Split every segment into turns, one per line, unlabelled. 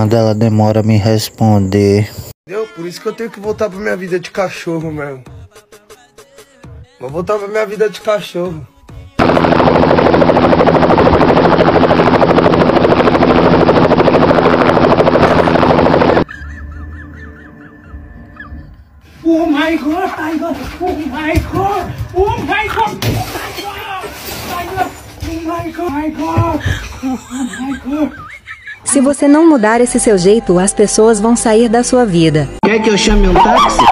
quando ela demora a me responder.
Entendeu? Por isso que eu tenho que voltar pra minha vida de cachorro mesmo. Vou voltar pra minha vida de cachorro.
Oh my god, Tiger! Oh my god! Oh my god! Tiger! Oh my god! My god! Oh my god!
Se você não mudar esse seu jeito, as pessoas vão sair da sua vida.
Quer que eu chame um táxi?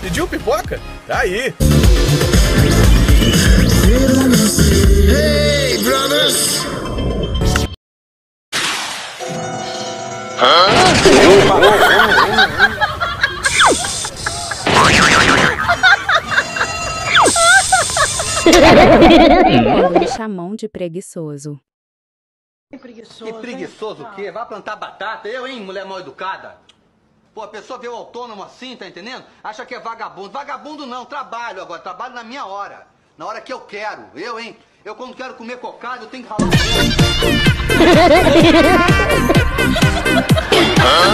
Pediu pipoca? Tá aí.
Hey,
Quando me chamam de preguiçoso.
Que preguiçoso o quê? Vai plantar batata? Eu, hein, mulher mal educada? Pô, a pessoa vê o autônomo assim, tá entendendo? Acha que é vagabundo. Vagabundo não, trabalho agora, trabalho na minha hora. Na hora que eu quero. Eu, hein? Eu quando quero comer cocada, eu tenho que ralar o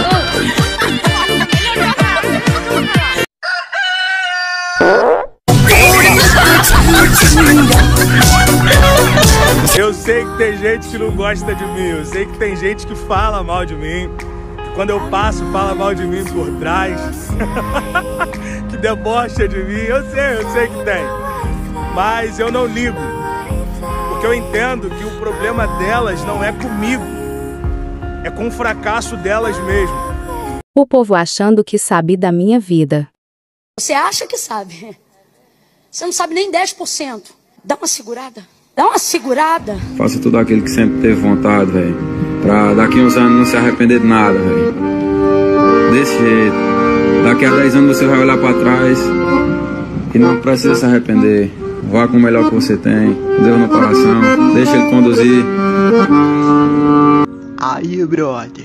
Eu sei que tem gente que não gosta de mim, eu sei que tem gente que fala mal de mim, que quando eu passo fala mal de mim por trás, que debocha de mim, eu sei, eu sei que tem. Mas eu não ligo, porque eu entendo que o problema delas não é comigo, é com o fracasso delas mesmo.
O povo achando que sabe da minha vida.
Você acha que sabe? Você não sabe nem 10%. Dá uma segurada. Dá uma segurada.
Faça tudo aquilo que sempre teve vontade, velho. Pra daqui uns anos não se arrepender de nada, velho. Desse jeito. Daqui a 10 anos você vai olhar pra trás e não precisa se arrepender. Vá com o melhor que você tem. Deus no coração. Deixa ele conduzir.
Aí, brother.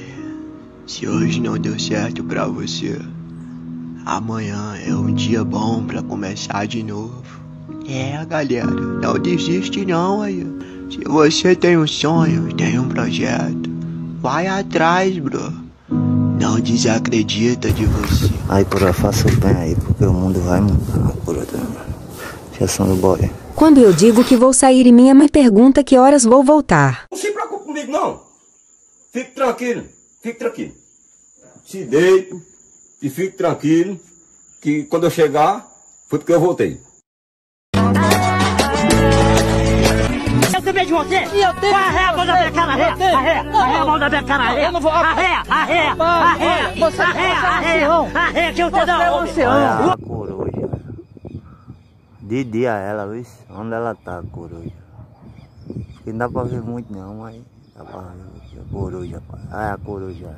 Se hoje não deu certo pra você, amanhã é um dia bom pra começar de novo. É, galera, não desiste não aí. Se você tem um sonho, tem um projeto, vai atrás, bro. Não desacredita de você.
Aí, porra, faça o bem aí, porque o mundo vai mudar, porra. Fiação do boy.
Quando eu digo que vou sair e minha mãe pergunta que horas vou voltar.
Não se preocupe comigo, não. Fique tranquilo, fique tranquilo. Se deite e fique tranquilo, que quando eu chegar, foi porque eu voltei.
Eu também de você? E eu tenho. Arreia a mão da minha cara, arreia. Arreia, arreia a mão da minha cara, arreia. Eu não vou. Arreia, arreia, arreia. Você arreia, arreia. Arreia que eu te dou. Você é
Olha a coruja. De dia ela, viu? Onde ela tá, a coruja? Que não dá pra ver muito não, mas dá pra ver a coruja. Olha a coruja.